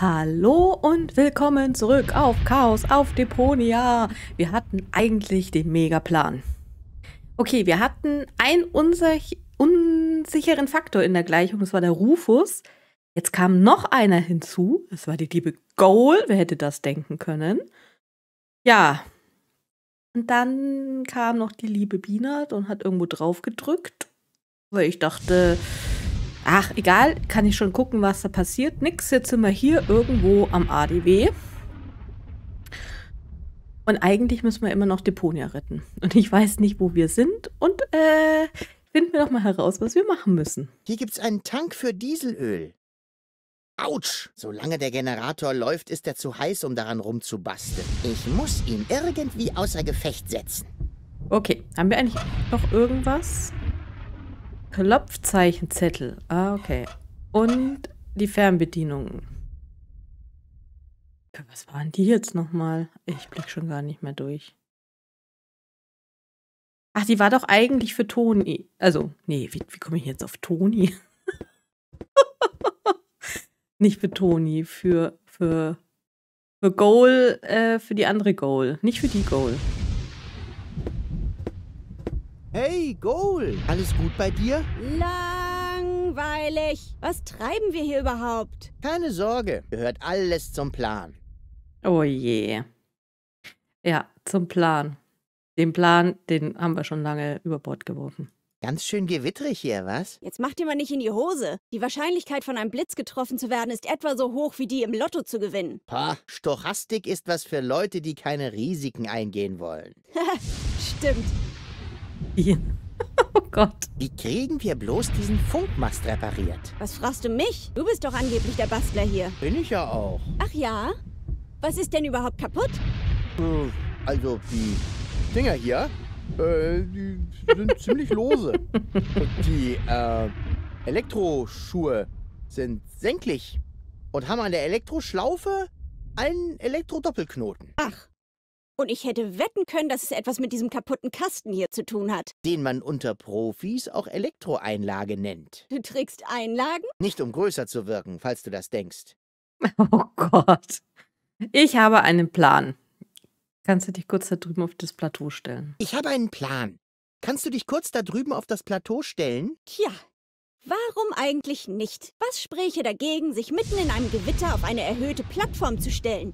Hallo und willkommen zurück auf Chaos auf Deponia. Wir hatten eigentlich den Megaplan. Okay, wir hatten einen unsich unsicheren Faktor in der Gleichung, das war der Rufus. Jetzt kam noch einer hinzu, das war die liebe Goal. Wer hätte das denken können? Ja. Und dann kam noch die liebe Bienert und hat irgendwo drauf gedrückt, weil ich dachte, Ach, egal, kann ich schon gucken, was da passiert. Nix, jetzt sind wir hier irgendwo am ADW. Und eigentlich müssen wir immer noch Deponia retten. Und ich weiß nicht, wo wir sind. Und äh, finden wir doch mal heraus, was wir machen müssen. Hier gibt's einen Tank für Dieselöl. Autsch! Solange der Generator läuft, ist er zu heiß, um daran rumzubasteln. Ich muss ihn irgendwie außer Gefecht setzen. Okay, haben wir eigentlich noch irgendwas? Klopfzeichenzettel. Ah, okay. Und die Fernbedienung. Was waren die jetzt nochmal? Ich blick schon gar nicht mehr durch. Ach, die war doch eigentlich für Toni. Also, nee, wie, wie komme ich jetzt auf Toni? nicht für Toni, für, für, für Goal, äh, für die andere Goal. Nicht für die Goal. Hey, Goal! Alles gut bei dir? Langweilig. Was treiben wir hier überhaupt? Keine Sorge, gehört alles zum Plan. Oh je. Ja, zum Plan. Den Plan, den haben wir schon lange über Bord geworfen. Ganz schön gewittrig hier, was? Jetzt mach dir mal nicht in die Hose. Die Wahrscheinlichkeit, von einem Blitz getroffen zu werden, ist etwa so hoch wie die im Lotto zu gewinnen. Pah, Stochastik ist was für Leute, die keine Risiken eingehen wollen. Stimmt. Oh Gott. Wie kriegen wir bloß diesen Funkmast repariert? Was fragst du mich? Du bist doch angeblich der Bastler hier. Bin ich ja auch. Ach ja? Was ist denn überhaupt kaputt? Äh, Also die Dinger hier, äh, die sind ziemlich lose. Und die äh, Elektroschuhe sind senklich und haben an der Elektroschlaufe einen Elektrodoppelknoten. Ach. Und ich hätte wetten können, dass es etwas mit diesem kaputten Kasten hier zu tun hat. Den man unter Profis auch Elektroeinlage nennt. Du trägst Einlagen? Nicht um größer zu wirken, falls du das denkst. Oh Gott. Ich habe einen Plan. Kannst du dich kurz da drüben auf das Plateau stellen? Ich habe einen Plan. Kannst du dich kurz da drüben auf das Plateau stellen? Tja. Warum eigentlich nicht? Was spräche dagegen, sich mitten in einem Gewitter auf eine erhöhte Plattform zu stellen?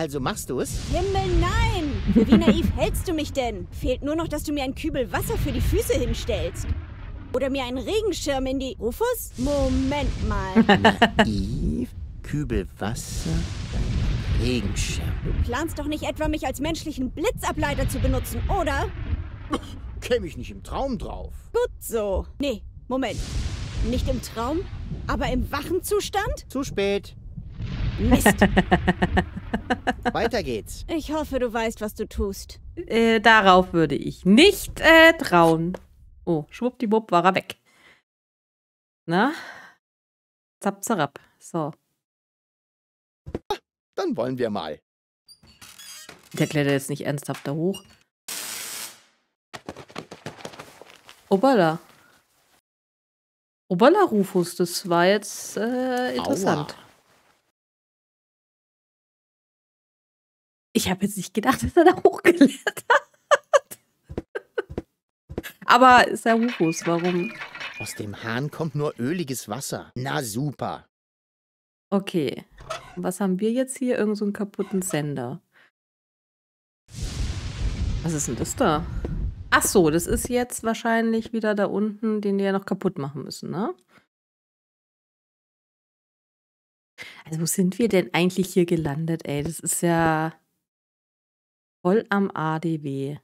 Also machst du es? Himmel, nein! Für wie naiv hältst du mich denn? Fehlt nur noch, dass du mir einen Kübel Wasser für die Füße hinstellst. Oder mir einen Regenschirm in die... Rufus? Moment mal. Naiv, Kübel Wasser, Regenschirm. Du planst doch nicht etwa, mich als menschlichen Blitzableiter zu benutzen, oder? Käme ich nicht im Traum drauf. Gut so. Nee, Moment. Nicht im Traum, aber im wachen Zustand? Zu spät. Mist. Weiter geht's. Ich hoffe, du weißt, was du tust. Äh, darauf würde ich nicht äh, trauen. Oh, schwuppdiwupp war er weg. Na? Zap, zarab. So. Dann wollen wir mal. Der klettert jetzt nicht ernsthaft da hoch. Obala. Obala, Rufus, das war jetzt äh, interessant. Aua. Ich habe jetzt nicht gedacht, dass er da hochgeklettert hat. Aber ist ja Rufus, warum? Aus dem Hahn kommt nur öliges Wasser. Na super. Okay. Was haben wir jetzt hier? Irgend so einen kaputten Sender. Was ist denn das da? Ach so, das ist jetzt wahrscheinlich wieder da unten, den wir ja noch kaputt machen müssen, ne? Also, wo sind wir denn eigentlich hier gelandet, ey? Das ist ja voll am ADW.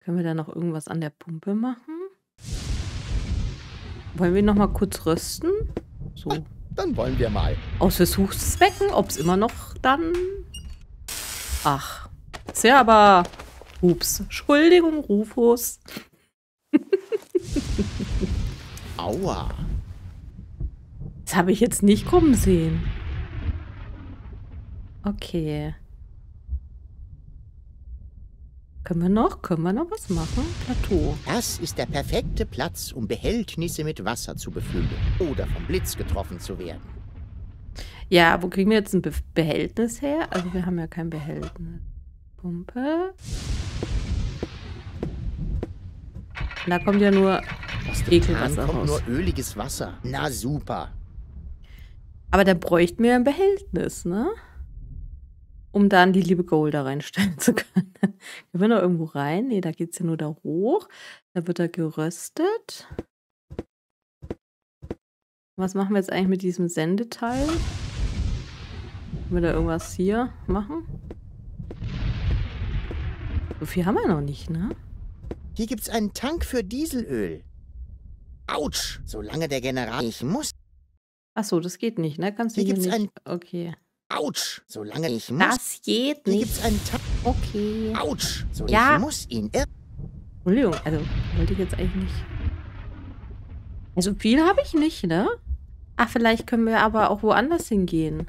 Können wir da noch irgendwas an der Pumpe machen? Wollen wir noch mal kurz rösten? So. Dann wollen wir mal. Aus Versuchszwecken, ob es immer noch dann. Ach. Ist ja aber. Ups. Entschuldigung, Rufus. Aua. Das habe ich jetzt nicht kommen sehen. Okay. Können wir noch? Können wir noch was machen? Plateau. Das ist der perfekte Platz, um Behältnisse mit Wasser zu befüllen oder vom Blitz getroffen zu werden. Ja, wo kriegen wir jetzt ein Be Behältnis her? Also wir haben ja kein Behältnis. Pumpe. Und da kommt ja nur Ekelwasser kommt raus. nur öliges Wasser. Na super. Aber da bräuchten wir ein Behältnis, ne? Um dann die liebe Gold da reinstellen zu können. Können wir noch irgendwo rein? Nee, da geht es ja nur da hoch. Da wird er geröstet. Was machen wir jetzt eigentlich mit diesem Sendeteil? Können wir da irgendwas hier machen? So viel haben wir noch nicht, ne? Hier gibt's einen Tank für Dieselöl. Autsch! Solange der Generator... Ich muss... Ach so, das geht nicht, ne? Kannst du Hier hier, gibt's nicht... Okay. Autsch! Solange ich muss... Das geht nicht. gibt's einen Tank... Okay. Autsch! So, Ja. Ich muss ihn... Entschuldigung, also wollte ich jetzt eigentlich nicht. Also viel habe ich nicht, ne? Ach, vielleicht können wir aber auch woanders hingehen.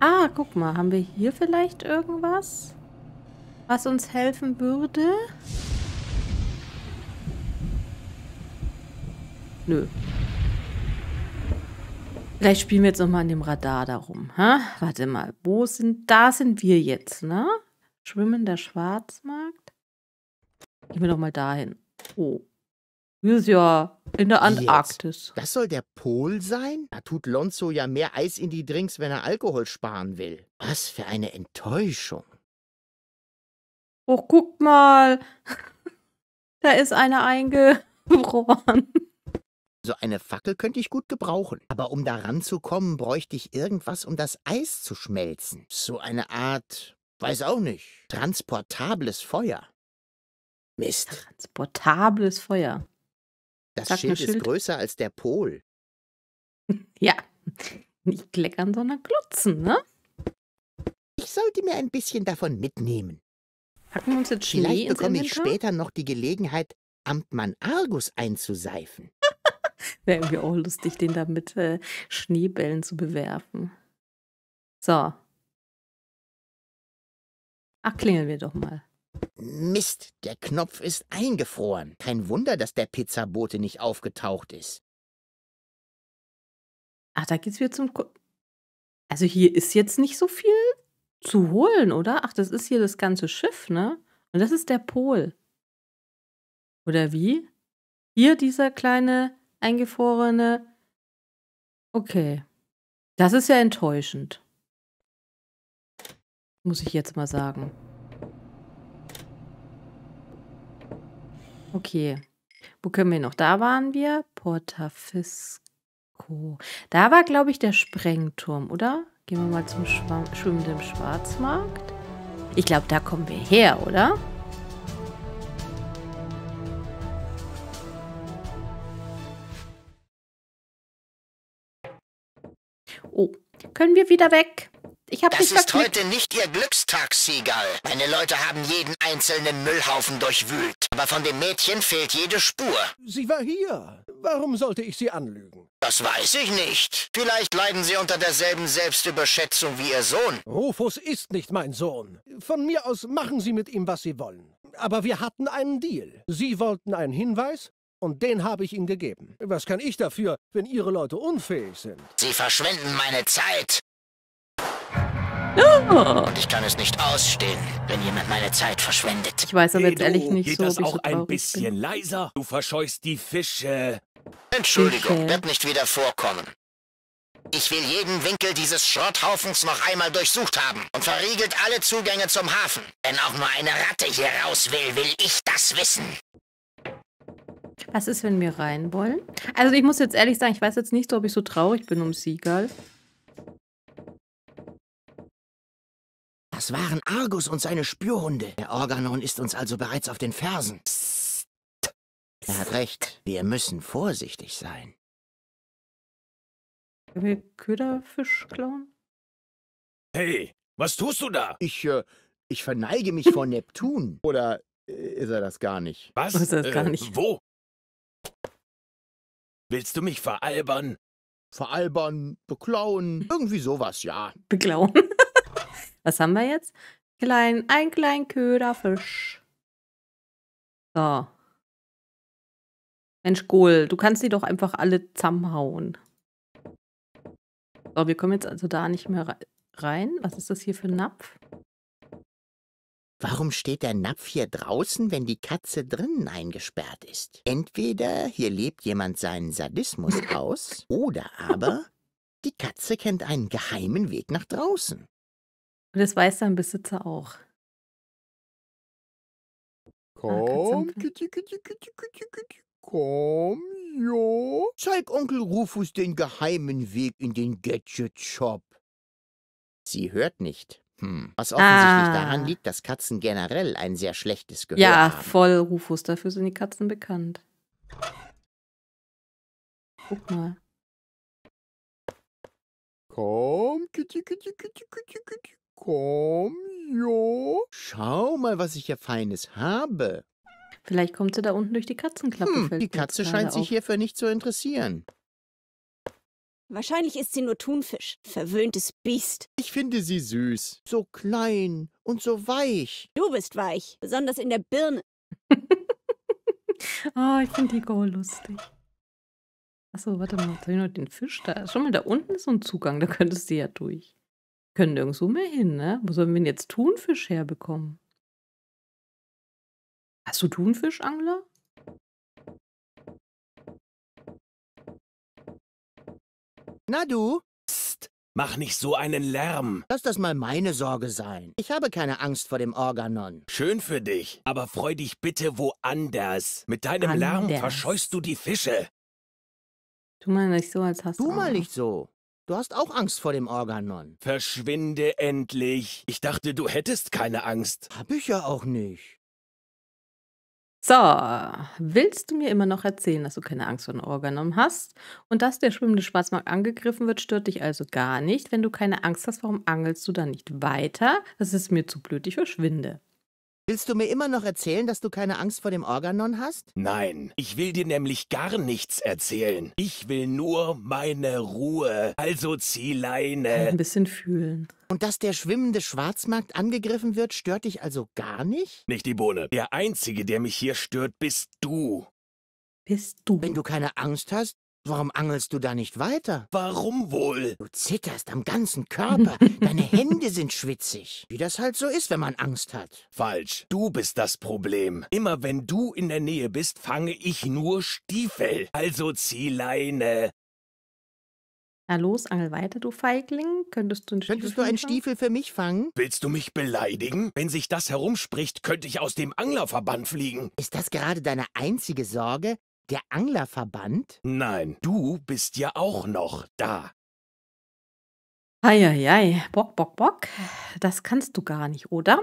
Ah, guck mal, haben wir hier vielleicht irgendwas, was uns helfen würde? Nö. Vielleicht spielen wir jetzt noch mal an dem Radar darum. Ha? Warte mal, wo sind, da sind wir jetzt, ne? Schwimmender Schwarzmarkt? Gehen wir doch mal dahin. Oh. Wir sind ja in der Jetzt. Antarktis. Das soll der Pol sein? Da tut Lonzo ja mehr Eis in die Drinks, wenn er Alkohol sparen will. Was für eine Enttäuschung. Oh, guck mal. Da ist einer eingefroren. So eine Fackel könnte ich gut gebrauchen. Aber um da ranzukommen, bräuchte ich irgendwas, um das Eis zu schmelzen. So eine Art, weiß auch nicht, transportables Feuer. Mist, Transportables Feuer. das Sag Schild ist Schild. größer als der Pol. Ja. Nicht kleckern, sondern klotzen, ne? Ich sollte mir ein bisschen davon mitnehmen. Packen wir uns jetzt Schnee Vielleicht bekomme ich später noch die Gelegenheit, Amtmann Argus einzuseifen. Wäre irgendwie auch lustig, den da mit äh, Schneebällen zu bewerfen. So. Ach, klingeln wir doch mal. Mist, der Knopf ist eingefroren. Kein Wunder, dass der Pizzabote nicht aufgetaucht ist. Ach, da geht's wieder zum. Ko also hier ist jetzt nicht so viel zu holen, oder? Ach, das ist hier das ganze Schiff, ne? Und das ist der Pol. Oder wie? Hier dieser kleine eingefrorene. Okay. Das ist ja enttäuschend. Muss ich jetzt mal sagen. Okay. Wo können wir noch? Da waren wir. Portafisco. Da war, glaube ich, der Sprengturm, oder? Gehen wir mal zum Schwamm schwimmenden Schwarzmarkt. Ich glaube, da kommen wir her, oder? Oh, können wir wieder weg? Ich habe Das ist verklickt. heute nicht Ihr Glückstag, Seagull. Meine Leute haben jeden einzelnen Müllhaufen durchwühlt. Aber von dem Mädchen fehlt jede Spur. Sie war hier. Warum sollte ich Sie anlügen? Das weiß ich nicht. Vielleicht leiden Sie unter derselben Selbstüberschätzung wie Ihr Sohn. Rufus ist nicht mein Sohn. Von mir aus machen Sie mit ihm, was Sie wollen. Aber wir hatten einen Deal. Sie wollten einen Hinweis und den habe ich Ihnen gegeben. Was kann ich dafür, wenn Ihre Leute unfähig sind? Sie verschwenden meine Zeit. Oh, Und ich kann es nicht ausstehen, wenn jemand meine Zeit verschwendet. ich weiß aber Hey, jetzt ehrlich du, nicht geht so, das ob ich auch so ein bisschen bin. leiser? Du verscheust die Fische. Entschuldigung, Sicher. wird nicht wieder vorkommen. Ich will jeden Winkel dieses Schrotthaufens noch einmal durchsucht haben und verriegelt alle Zugänge zum Hafen. Wenn auch nur eine Ratte hier raus will, will ich das wissen. Was ist, wenn wir rein wollen? Also ich muss jetzt ehrlich sagen, ich weiß jetzt nicht so, ob ich so traurig bin um Seagull. Das waren Argus und seine Spürhunde. Der Organon ist uns also bereits auf den Fersen. Psst. Er hat recht. Wir müssen vorsichtig sein. Können wir Köderfisch klauen? Hey, was tust du da? Ich, äh, ich verneige mich vor Neptun. Oder äh, ist er das gar nicht? Was? Das ist gar nicht. Wo? Willst du mich veralbern? Veralbern, beklauen, irgendwie sowas, ja. Beklauen. Was haben wir jetzt? Klein, ein klein Köderfisch. So. Mensch, Gohl, du kannst die doch einfach alle zusammenhauen. So, wir kommen jetzt also da nicht mehr rei- rein. Was ist das hier für ein Napf? Warum steht der Napf hier draußen, wenn die Katze drinnen eingesperrt ist? Entweder hier lebt jemand seinen Sadismus aus, oder aber die Katze kennt einen geheimen Weg nach draußen. Und das weiß dein Besitzer auch. Komm, Katzenpferd. Kitty, Kitty, Kitty, Kitty, Kitty. Komm, ja. Zeig Onkel Rufus den geheimen Weg in den Gadget Shop. Sie hört nicht. Hm. Was offensichtlich Ah. daran liegt, dass Katzen generell ein sehr schlechtes Gehör Ja, haben. voll, Rufus. Dafür sind die Katzen bekannt. Guck mal. Komm, Kitty, Kitty, Kitty, Kitty, Kitty. Komm, ja. Schau mal, was ich hier Feines habe. Vielleicht kommt sie da unten durch die Katzenklappe. Hm, die Katze scheint sich auf. hierfür nicht zu interessieren. Wahrscheinlich ist sie nur Thunfisch. Verwöhntes Biest. Ich finde sie süß. So klein und so weich. Du bist weich. Besonders in der Birne. Oh, ich finde die Go lustig. Achso, warte mal. Jetzt habe ich noch den Fisch da. Schau mal, da unten ist so ein Zugang. Da könntest du ja durch. Können nirgendwo mehr hin, ne? Wo sollen wir denn jetzt Thunfisch herbekommen? Hast du Thunfisch, Na du, Psst, mach nicht so einen Lärm. lass das mal meine Sorge sein. Ich habe keine Angst vor dem Organon. Schön für dich, aber freu dich bitte woanders. Mit deinem Lärm Anders. verscheust du die Fische. Tu mal nicht so, als hast Du mal Angst. nicht so. Du hast auch Angst vor dem Organon. Verschwinde endlich. Ich dachte, du hättest keine Angst. Hab ich ja auch nicht. So, willst du mir immer noch erzählen, dass du keine Angst vor dem Organon hast und dass der schwimmende Schwarzmarkt angegriffen wird, stört dich also gar nicht. Wenn du keine Angst hast, warum angelst du dann nicht weiter? Das ist mir zu blöd, ich verschwinde. Willst du mir immer noch erzählen, dass du keine Angst vor dem Organon hast? Nein, ich will dir nämlich gar nichts erzählen. Ich will nur meine Ruhe. Also zieh Ein Leine. bisschen fühlen. Und dass der schwimmende Schwarzmarkt angegriffen wird, stört dich also gar nicht? Nicht die Bohne. Der Einzige, der mich hier stört, bist du. Bist du. Wenn du keine Angst hast, warum angelst du da nicht weiter? Warum wohl? Du zitterst am ganzen Körper, deine Hände sind schwitzig. Wie das halt so ist, wenn man Angst hat. Falsch. Du bist das Problem. Immer wenn du in der Nähe bist, fange ich nur Stiefel. Also zieh Leine. Na los, angel weiter, du Feigling. Könntest du einen Stiefel Könntest du einen fangen? Stiefel für mich fangen? Willst du mich beleidigen? Wenn sich das herumspricht, könnte ich aus dem Anglerverband fliegen. Ist das gerade deine einzige Sorge? Der Anglerverband? Nein, du bist ja auch noch da. Eieiei, Bock, Bock, Bock. Das kannst du gar nicht, oder?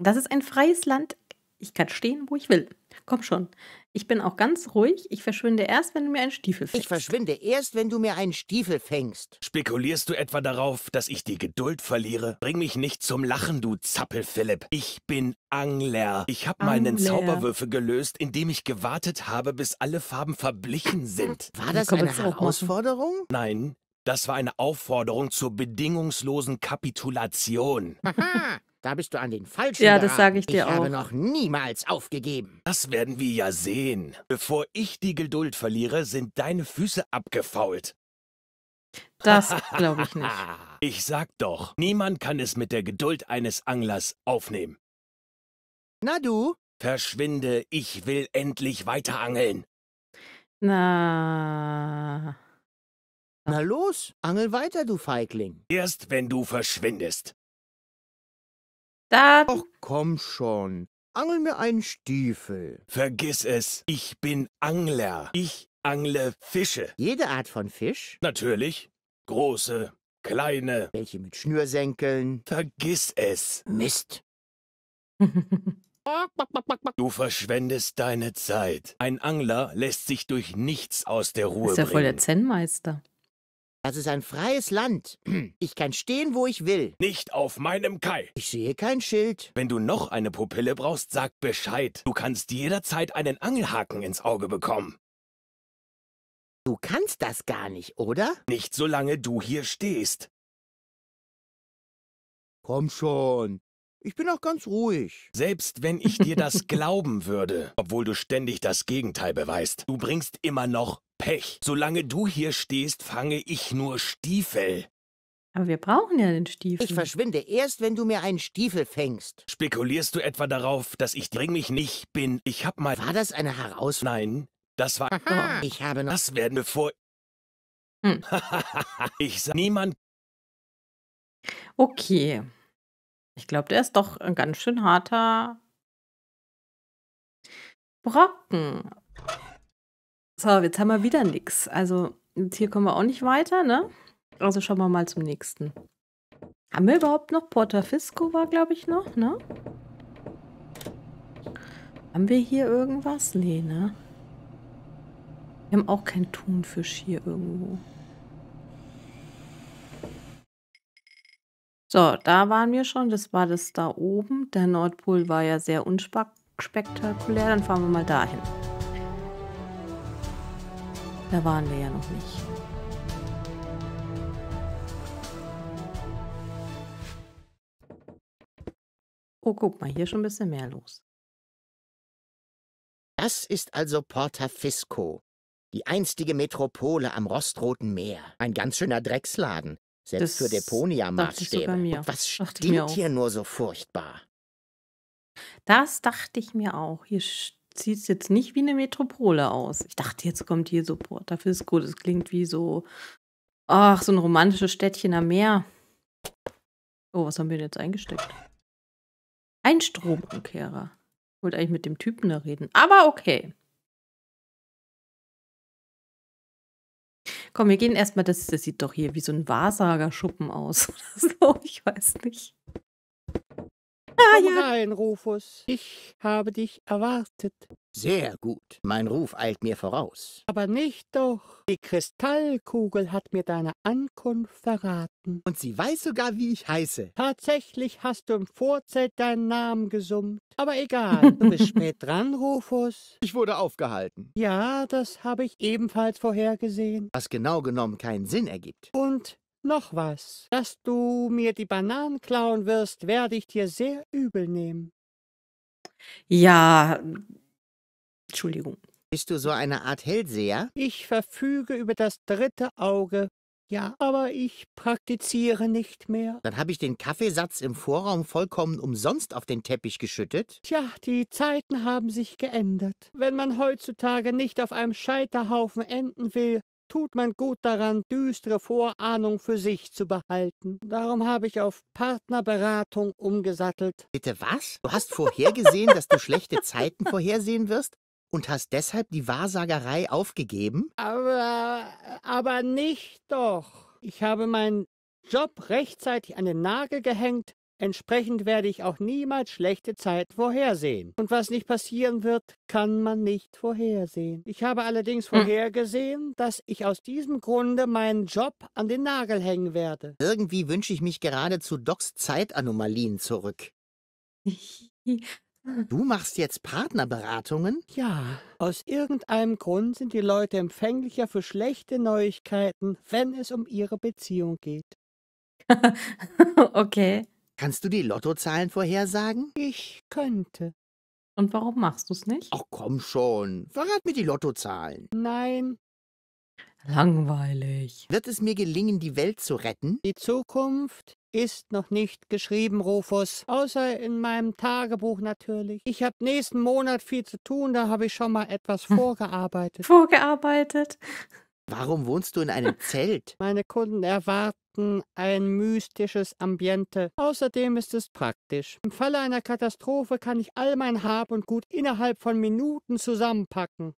Das ist ein freies Land. Ich kann stehen, wo ich will. Komm schon. Ich bin auch ganz ruhig. Ich verschwinde erst, wenn du mir einen Stiefel fängst. Ich verschwinde erst, wenn du mir einen Stiefel fängst. Spekulierst du etwa darauf, dass ich die Geduld verliere? Bring mich nicht zum Lachen, du Zappel-Philipp. Ich bin Angler. Ich habe meinen. Zauberwürfel gelöst, indem ich gewartet habe, bis alle Farben verblichen sind. War das eine? Herausforderung? Nein, das war eine Aufforderung zur bedingungslosen Kapitulation. Haha, da bist du an den falschen Ja, das geraten. sag ich dir Ich habe auch. noch niemals aufgegeben. Das werden wir ja sehen. Bevor ich die Geduld verliere, sind deine Füße abgefault. Das glaube ich nicht. Ich sag doch, niemand kann es mit der Geduld eines Anglers aufnehmen. Na du? Verschwinde, ich will endlich weiter angeln. Na. Na los, angel weiter, du Feigling. Erst wenn du verschwindest. Da. Ach komm schon. Angel mir einen Stiefel. Vergiss es, ich bin Angler. Ich angle Fische. Jede Art von Fisch, Natürlich. Große, kleine. welche mit Schnürsenkeln. Vergiss es. Mist. Du verschwendest deine Zeit. Ein Angler lässt sich durch nichts aus der Ruhe ist ja voll der bringen. Zen-Meister. Das ist ein freies Land. Ich kann stehen, wo ich will. Nicht auf meinem Kai. Ich sehe kein Schild. Wenn du noch eine Pupille brauchst, sag Bescheid. Du kannst jederzeit einen Angelhaken ins Auge bekommen. Du kannst das gar nicht, oder? Nicht solange du hier stehst. Komm schon. Ich bin auch ganz ruhig. Selbst wenn ich dir das glauben würde, obwohl du ständig das Gegenteil beweist, du bringst immer noch Pech. Solange du hier stehst, fange ich nur Stiefel. Aber wir brauchen ja den Stiefel. Ich verschwinde erst, wenn du mir einen Stiefel fängst. Spekulierst du etwa darauf, dass ich bring mich nicht bin? Ich hab mal. War das eine Herausforderung? Nein, das war. Aha, ich habe noch... Das werden bevor. Hm. ich sag niemand. Okay. Ich glaube, der ist doch ein ganz schön harter Brocken. So, jetzt haben wir wieder nichts. Also, hier kommen wir auch nicht weiter, ne? Also schauen wir mal zum nächsten. Haben wir überhaupt noch? Portafisco war, glaube ich, noch, ne? Haben wir hier irgendwas? Nee, ne? Wir haben auch keinen Thunfisch hier irgendwo. So, da waren wir schon. Das war das da oben. Der Nordpol war ja sehr unspektakulär. Dann fahren wir mal dahin. Da waren wir ja noch nicht. Oh, guck mal, hier ist schon ein bisschen mehr los. Das ist also Portafisco, die einstige Metropole am rostroten Meer. Ein ganz schöner Drecksladen, selbst Das für Deponia-Maßstäbe. was stinkt hier nur so furchtbar? Das dachte ich mir auch. Hier sieht es jetzt nicht wie eine Metropole aus. Ich dachte, jetzt kommt hier so Portafisco. Das klingt wie so, ach, so ein romantisches Städtchen am Meer. Oh, was haben wir denn jetzt eingesteckt? Ein Stromumkehrer. Ich wollte eigentlich mit dem Typen da reden. Aber okay. Komm, wir gehen erstmal, das, das sieht doch hier wie so ein Wahrsagerschuppen aus. oder so, ich weiß nicht. Ah, Komm ja. rein, Rufus. Ich habe dich erwartet. Sehr gut. Mein Ruf eilt mir voraus. Aber nicht doch. Die Kristallkugel hat mir deine Ankunft verraten. Und sie weiß sogar, wie ich heiße. Tatsächlich hast du im Vorzelt deinen Namen gesummt. Aber egal, du bist spät dran, Rufus. Ich wurde aufgehalten. Ja, das habe ich ebenfalls vorhergesehen. Was genau genommen keinen Sinn ergibt. Und noch was. Dass du mir die Bananen klauen wirst, werde ich dir sehr übel nehmen. Ja, Entschuldigung. Bist du so eine Art Hellseher? Ich verfüge über das dritte Auge. Ja, aber ich praktiziere nicht mehr. Dann habe ich den Kaffeesatz im Vorraum vollkommen umsonst auf den Teppich geschüttet. Tja, die Zeiten haben sich geändert. Wenn man heutzutage nicht auf einem Scheiterhaufen enden will, tut man gut daran, düstere Vorahnung für sich zu behalten. Darum habe ich auf Partnerberatung umgesattelt. Bitte was? Du hast vorhergesehen, dass du schlechte Zeiten vorhersehen wirst und hast deshalb die Wahrsagerei aufgegeben? Aber, aber nicht doch. Ich habe meinen Job rechtzeitig an den Nagel gehängt. Entsprechend werde ich auch niemals schlechte Zeiten vorhersehen. Und was nicht passieren wird, kann man nicht vorhersehen. Ich habe allerdings Hm. vorhergesehen, dass ich aus diesem Grunde meinen Job an den Nagel hängen werde. Irgendwie wünsche ich mich gerade zu Docs Zeitanomalien zurück. Du machst jetzt Partnerberatungen? Ja, aus irgendeinem Grund sind die Leute empfänglicher für schlechte Neuigkeiten, wenn es um ihre Beziehung geht. okay. Kannst du die Lottozahlen vorhersagen? Ich könnte. Und warum machst du es nicht? Ach komm schon, verrat mir die Lottozahlen. Nein, Langweilig. Wird es mir gelingen, die Welt zu retten? Die Zukunft ist noch nicht geschrieben, Rufus. Außer in meinem Tagebuch natürlich. Ich habe nächsten Monat viel zu tun, da habe ich schon mal etwas Hm. vorgearbeitet. Vorgearbeitet. Warum wohnst du in einem Zelt? Meine Kunden erwarten ein mystisches Ambiente. Außerdem ist es praktisch. Im Falle einer Katastrophe kann ich all mein Hab und Gut innerhalb von Minuten zusammenpacken.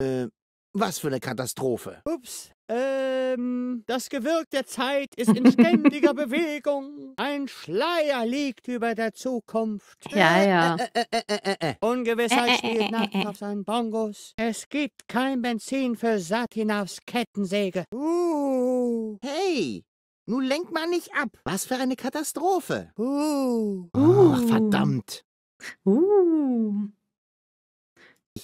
Äh, was für eine Katastrophe. Ups. Ähm, das Gewirk der Zeit ist in ständiger Bewegung. Ein Schleier liegt über der Zukunft. Ja, ja. Äh, äh, äh. Ungewissheit spielt äh. auf seinen Bongos. Es gibt kein Benzin für Satinovs Kettensäge. Uh, Hey, nun lenk mal nicht ab. Was für eine Katastrophe. uh. Ach, verdammt. Uh.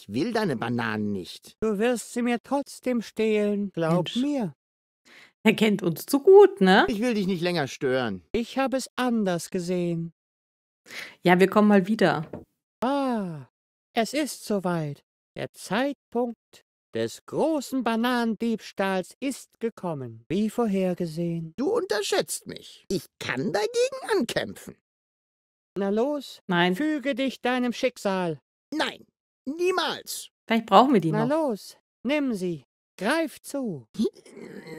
Ich will deine Bananen nicht. Du wirst sie mir trotzdem stehlen. Glaub Mensch. mir. Er kennt uns zu gut, ne? Ich will dich nicht länger stören. Ich habe es anders gesehen. Ja, wir kommen mal wieder. Ah, es ist soweit. Der Zeitpunkt des großen Bananendiebstahls ist gekommen, wie vorhergesehen. Du unterschätzt mich. Ich kann dagegen ankämpfen. Na los, Nein, füge dich deinem Schicksal. Nein, niemals. vielleicht brauchen wir die Na noch. los, nimm sie. Greif zu.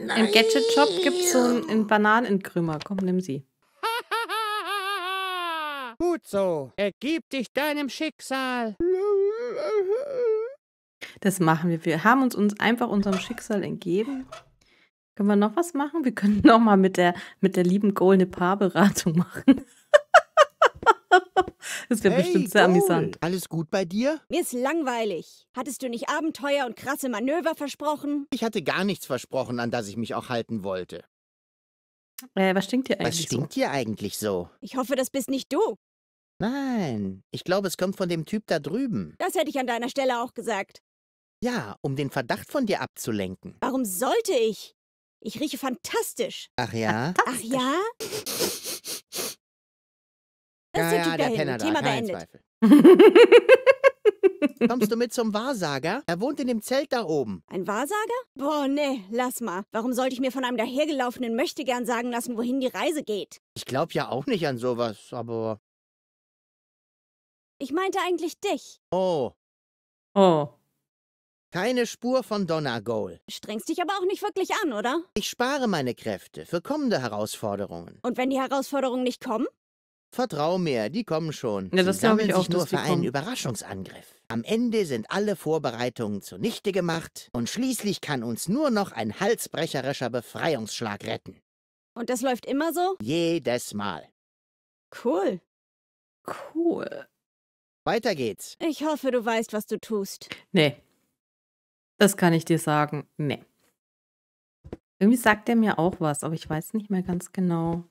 Nein. Im Gadget-Shop gibt es so einen, einen Bananenkrümmer. Komm, nimm sie. Gut so. Ergib dich deinem Schicksal. Das machen wir. Wir haben uns, uns einfach unserem Schicksal entgeben. Können wir noch was machen? Wir können noch mal mit der, mit der lieben Goal eine Paarberatung machen. das wäre Hey, bestimmt sehr Goal. amüsant. Alles gut bei dir? Mir ist langweilig. Hattest du nicht Abenteuer und krasse Manöver versprochen? Ich hatte gar nichts versprochen, an das ich mich auch halten wollte. Äh, was stinkt hier Was eigentlich stinkt hier eigentlich so? Ich hoffe, das bist nicht du. Nein, ich glaube, es kommt von dem Typ da drüben. Das hätte ich an deiner Stelle auch gesagt. Ja, um den Verdacht von dir abzulenken. Warum sollte ich? Ich rieche fantastisch. Ach ja? Ach ja? Das ja, ja, der da Penner da, Thema kein beendet. Zweifel. Kommst du mit zum Wahrsager? Er wohnt in dem Zelt da oben. Ein Wahrsager? Boah, nee, lass mal. Warum sollte ich mir von einem dahergelaufenen Möchtegern sagen lassen, wohin die Reise geht? Ich glaube ja auch nicht an sowas, aber... Ich meinte eigentlich dich. Oh, oh. keine Spur von Donnergoal. Strengst dich aber auch nicht wirklich an, oder? Ich spare meine Kräfte für kommende Herausforderungen. Und wenn die Herausforderungen nicht kommen? Vertrau mir, die kommen schon. Ja, das Sie glaub ich sammeln auch, sich nur für einen kommen. Überraschungsangriff. Am Ende sind alle Vorbereitungen zunichte gemacht und schließlich kann uns nur noch ein halsbrecherischer Befreiungsschlag retten. Und das läuft immer so? Jedes Mal. Cool. Cool. Weiter geht's. Ich hoffe, du weißt, was du tust. Nee. Das kann ich dir sagen. Nee. Irgendwie sagt er mir auch was, aber ich weiß nicht mehr ganz genau.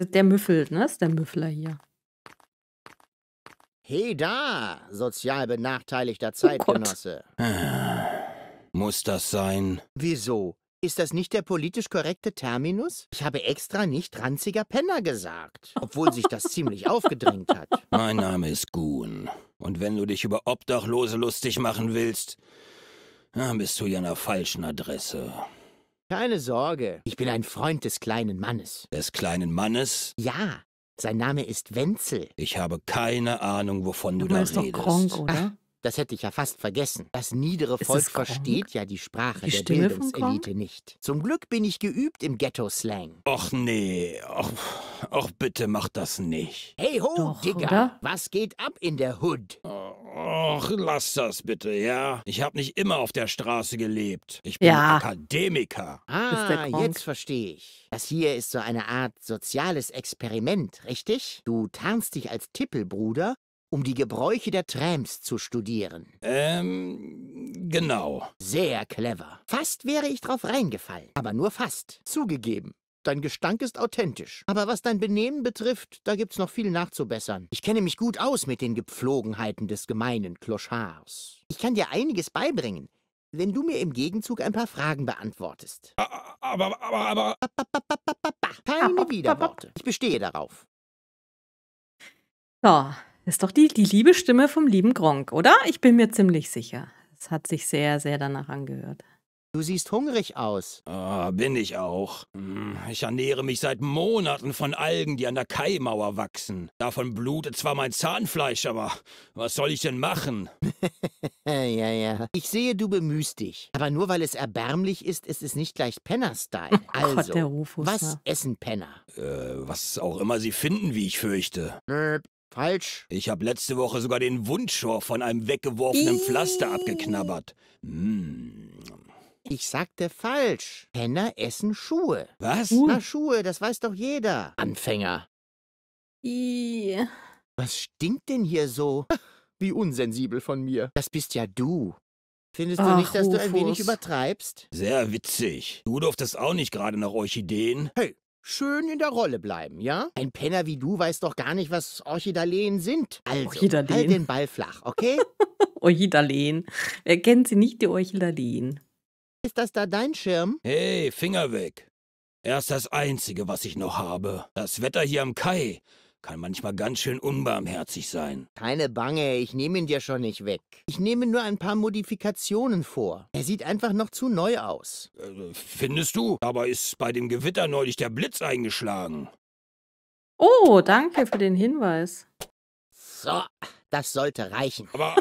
Der müffelt, ne? Ist der Müffler hier. Hey da, sozial benachteiligter Oh Zeitgenosse. Muss das sein? Wieso? Ist das nicht der politisch korrekte Terminus? Ich habe extra nicht ranziger Penner gesagt, obwohl sich das ziemlich aufgedrängt hat. Mein Name ist Gun. Und wenn du dich über Obdachlose lustig machen willst, dann bist du hier an der falschen Adresse. Keine Sorge, ich bin ein Freund des kleinen Mannes. Des kleinen Mannes? Ja, sein Name ist Wenzel. Ich habe keine Ahnung, wovon du Aber da ist doch redest. Gronk, oder? Das hätte ich ja fast vergessen. Das niedere Ist Volk versteht ja die Sprache Die der Stimme Bildungselite nicht. Zum Glück bin ich geübt im Ghetto-Slang. Och nee, och, och bitte mach das nicht. Hey ho, Doch, Digga, oder? was geht ab in der Hood? Och, lass das bitte, ja? Ich habe nicht immer auf der Straße gelebt. Ich bin Ja. Akademiker. Ah, jetzt verstehe ich. Das hier ist so eine Art soziales Experiment, richtig? Du tarnst dich als Tippelbruder, um die Gebräuche der Trams zu studieren. Ähm, genau. Sehr clever. Fast wäre ich drauf reingefallen. Aber nur fast. Zugegeben. Dein Gestank ist authentisch. Aber was dein Benehmen betrifft, da gibt's noch viel nachzubessern. Ich kenne mich gut aus mit den Gepflogenheiten des gemeinen Clochards. Ich kann dir einiges beibringen, wenn du mir im Gegenzug ein paar Fragen beantwortest. Aber, aber, aber. Keine Widerworte. Ich bestehe darauf. So, ist doch die, die liebe Stimme vom lieben Gronk, oder? Ich bin mir ziemlich sicher. Es hat sich sehr, sehr danach angehört. Du siehst hungrig aus. Ah, bin ich auch. Hm, Ich ernähre mich seit Monaten von Algen, die an der Kaimauer wachsen. Davon blutet zwar mein Zahnfleisch, aber was soll ich denn machen? Ja, ja. Ich sehe, du bemühst dich. Aber nur weil es erbärmlich ist, ist es nicht gleich Penner-Style. Oh Gott, Also, der Rufus. was ja. essen Penner? Äh, was auch immer sie finden, wie ich fürchte. Falsch. Ich habe letzte Woche sogar den Wundschor von einem weggeworfenen Pflaster abgeknabbert. Hm. Ich sagte falsch. Penner essen Schuhe. Was? Uh. Na, Schuhe, das weiß doch jeder. Anfänger. I. Was stinkt denn hier so? Wie unsensibel von mir. Das bist ja du. Findest du Ach, nicht, dass du ein wenig Rufus. übertreibst? Sehr witzig. Du durftest auch nicht gerade nach Orchideen. Hey, schön in der Rolle bleiben, ja? Ein Penner wie du weiß doch gar nicht, was Orchidaleen sind. Also, Orchidaleen. halt den Ball flach, okay? Orchidaleen. Wer kennt sie nicht, die Orchidaleen? Ist das da dein Schirm? Hey, Finger weg. Er ist das Einzige, was ich noch habe. Das Wetter hier am Kai kann manchmal ganz schön unbarmherzig sein. Keine Bange, ich nehme ihn dir schon nicht weg. Ich nehme nur ein paar Modifikationen vor. Er sieht einfach noch zu neu aus. Äh, findest du? Aber ist bei dem Gewitter neulich der Blitz eingeschlagen. Oh, danke für den Hinweis. So, das sollte reichen. Aber,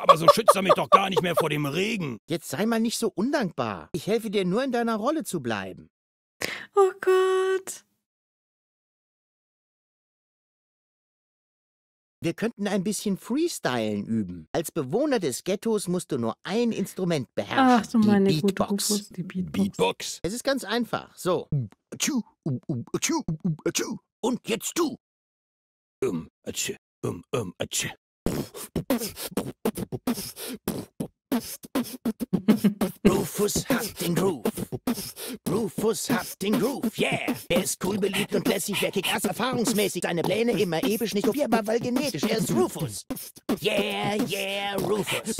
aber so schützt er mich doch gar nicht mehr vor dem Regen. Jetzt sei mal nicht so undankbar. Ich helfe dir nur in deiner Rolle zu bleiben. Oh Gott. Wir könnten ein bisschen Freestylen üben. Als Bewohner des Ghettos musst du nur ein Instrument beherrschen. Ach du meine die gute Beatbox. Rufus, die Beatbox. Beatbox. Es ist ganz einfach. So. Und jetzt du. Um, atsch, um, um, atsch. Rufus hat den Groove. Rufus hat den Groove, yeah. Er ist cool, beliebt und lässig, wer kickt erst erfahrungsmäßig. Seine Pläne immer episch, nicht kopierbar, weil genetisch. Er ist Rufus. Yeah, yeah, Rufus.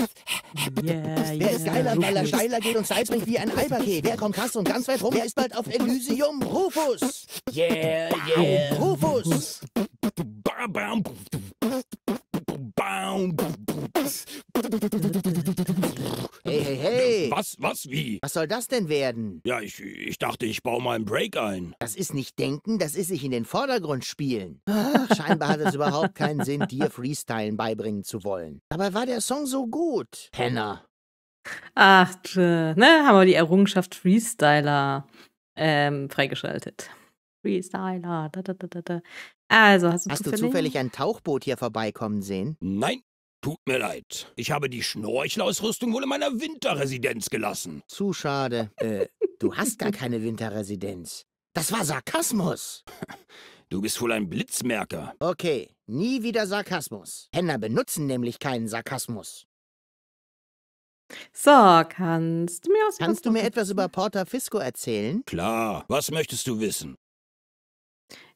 Yeah, Wer ist geiler, weil er Rufus. steiler geht und Salz bringt wie ein Eipaket? Wer kommt krass und ganz weit rum? Wer ist bald auf Elysium? Rufus. Yeah, yeah, Rufus. Bam, bam. Bam. Hey, hey, hey. Was, was, wie? Was soll das denn werden? Ja, ich, ich dachte, ich baue mal einen Break ein. Das ist nicht denken, das ist sich in den Vordergrund spielen. Ach, scheinbar hat es überhaupt keinen Sinn, dir Freestylen beibringen zu wollen. Dabei war der Song so gut. Penner. Ach, tschö, ne, haben wir die Errungenschaft Freestyler ähm, freigeschaltet. Freestyler, da, da, da, da, da. Also, hast du Hast du zufällig? zufällig ein Tauchboot hier vorbeikommen sehen? Nein, tut mir leid. Ich habe die Schnorchelausrüstung wohl in meiner Winterresidenz gelassen. Zu schade. Äh, du hast gar keine Winterresidenz. Das war Sarkasmus. Du bist wohl ein Blitzmerker. Okay, nie wieder Sarkasmus. Penner benutzen nämlich keinen Sarkasmus. So, kannst du mir aus Kannst du mir etwas über Porta Fisco erzählen? Klar, was möchtest du wissen?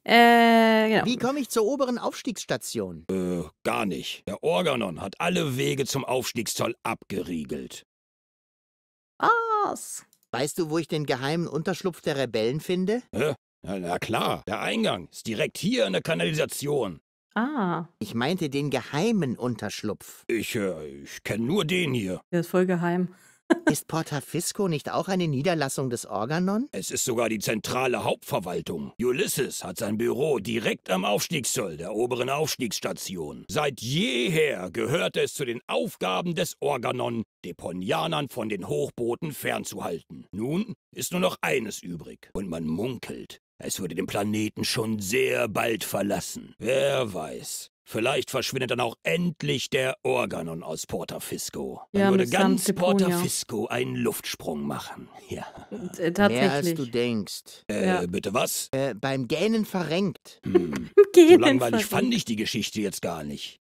Äh, genau. Wie komme ich zur oberen Aufstiegsstation? Äh, gar nicht. Der Organon hat alle Wege zum Aufstiegszoll abgeriegelt. Was? Weißt du, wo ich den geheimen Unterschlupf der Rebellen finde? Hä? Na, na klar, der Eingang ist direkt hier in der Kanalisation. Ah, Ich meinte den geheimen Unterschlupf. Ich, äh, ich kenne nur den hier. der ist voll geheim. Ist Porta Fisco nicht auch eine Niederlassung des Organon? Es ist sogar die zentrale Hauptverwaltung. Ulysses hat sein Büro direkt am Aufstiegszoll der oberen Aufstiegsstation. Seit jeher gehörte es zu den Aufgaben des Organon, Deponianern von den Hochbooten fernzuhalten. Nun ist nur noch eines übrig. Und man munkelt, es würde den Planeten schon sehr bald verlassen. Wer weiß. Vielleicht verschwindet dann auch endlich der Organon aus Porta Fisco. Dann Ja, würde ganz Porta Deponia. Fisco einen Luftsprung machen. Ja. Äh, Mehr als du tatsächlich. denkst. Äh, Ja. bitte was? Äh, beim Gähnen verrenkt. Hm. So Genen langweilig verrenkt. fand ich die Geschichte jetzt gar nicht.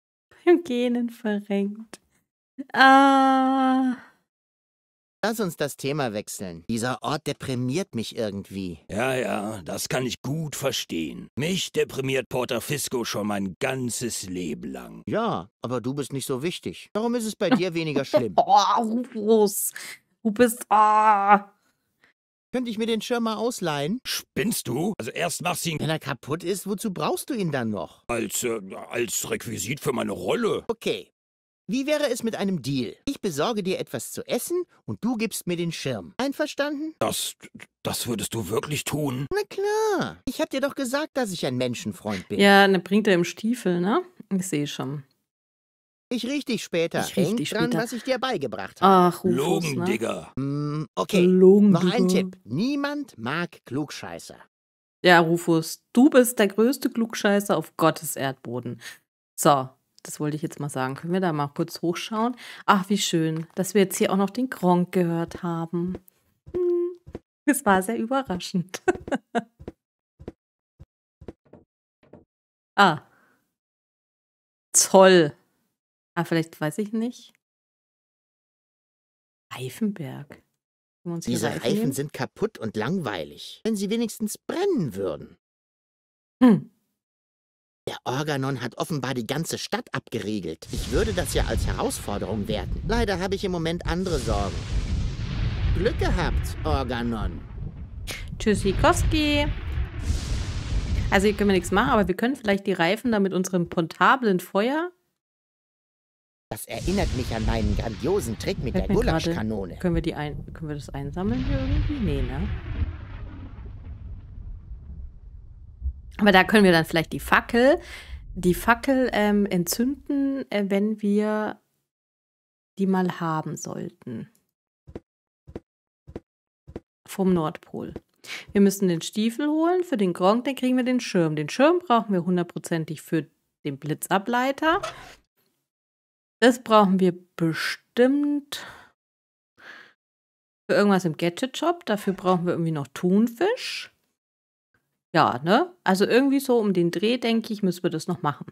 Im Genen verrenkt. Ah. Lass uns das Thema wechseln. Dieser Ort deprimiert mich irgendwie. Ja, ja, das kann ich gut verstehen. Mich deprimiert Porta Fisco schon mein ganzes Leben lang. Ja, aber du bist nicht so wichtig. Darum ist es bei dir weniger schlimm. Oh, Rufus. Du bist. Ah. Könnte ich mir den Schirm mal ausleihen? Spinnst du? Also erst machst du ihn Wenn er kaputt ist, wozu brauchst du ihn dann noch? als, äh, als Requisit für meine Rolle. Okay. Wie wäre es mit einem Deal? Ich besorge dir etwas zu essen und du gibst mir den Schirm. Einverstanden? Das, das würdest du wirklich tun? Na klar. Ich hab dir doch gesagt, dass ich ein Menschenfreund bin. Ja, ne, bringt er im Stiefel, ne? Ich sehe schon. Ich riech dich später. Ich riech dich dran, später. was ich dir beigebracht habe. Ach, Rufus, Logen, ne? Digga. Hm, okay. Logen, Noch ein. Tipp. Niemand mag Klugscheißer. Ja, Rufus, du bist der größte Klugscheißer auf Gottes Erdboden. So, das wollte ich jetzt mal sagen. Können wir da mal kurz hochschauen? Ach, wie schön, dass wir jetzt hier auch noch den Gronk gehört haben. Hm, Es war sehr überraschend. ah. Zoll. Ah, vielleicht weiß ich nicht. Reifenberg. Diese Reifen Reifen sind kaputt und langweilig. Wenn sie wenigstens brennen würden. Hm. Der Organon hat offenbar die ganze Stadt abgeriegelt. Ich würde das ja als Herausforderung werten. Leider habe ich im Moment andere Sorgen. Glück gehabt, Organon. Tschüssikowski. Also hier können wir nichts machen, aber wir können vielleicht die Reifen da mit unserem portablen Feuer. Das erinnert mich an meinen grandiosen Trick mit der mir gerade- Gulaschkanone. Können wir die ein, können wir das einsammeln hier irgendwie? Nee, ne? Aber da können wir dann vielleicht die Fackel, die Fackel ähm, entzünden, äh, wenn wir die mal haben sollten. Vom Nordpol. Wir müssen den Stiefel holen. Für den Gronk, dann kriegen wir den Schirm. Den Schirm brauchen wir hundertprozentig für den Blitzableiter. Das brauchen wir bestimmt für irgendwas im Gadget-Shop. Dafür brauchen wir irgendwie noch Thunfisch. Ja, ne? Also irgendwie so um den Dreh, denke ich, müssen wir das noch machen.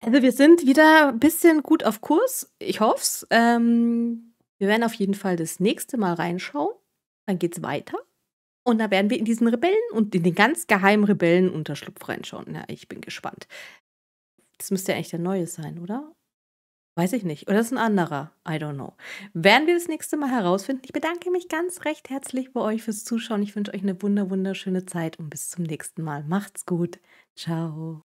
Also wir sind wieder ein bisschen gut auf Kurs. Ich hoffe es. Ähm, wir werden auf jeden Fall das nächste Mal reinschauen. Dann geht's weiter. Und da werden wir in diesen Rebellen und in den ganz geheimen Rebellenunterschlupf reinschauen. Ja, ich bin gespannt. Das müsste ja eigentlich der neue sein, oder? Weiß ich nicht. Oder ist ein anderer? I don't know. Werden wir das nächste Mal herausfinden. Ich bedanke mich ganz recht herzlich bei euch fürs Zuschauen. Ich wünsche euch eine wunder, wunderschöne Zeit und bis zum nächsten Mal. Macht's gut. Ciao.